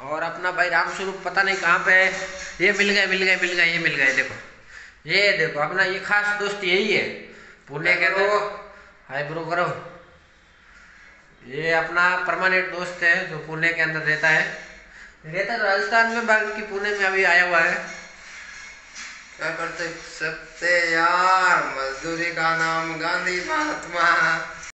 और अपना भाई राम स्वरूप पता नहीं कहाँ पे है। ये मिल गए मिल गए मिल गए, ये मिल गए, देखो। ये देखो, अपना ये खास दोस्त यही है। पुणे के तो हाई ब्रो करो। ये अपना परमानेंट दोस्त है जो पुणे के अंदर रहता है। रहता तो राजस्थान में, बाकी पुणे में अभी आया हुआ है। क्या करते सकते यार मजदूरी का नाम गांधी महात्मा।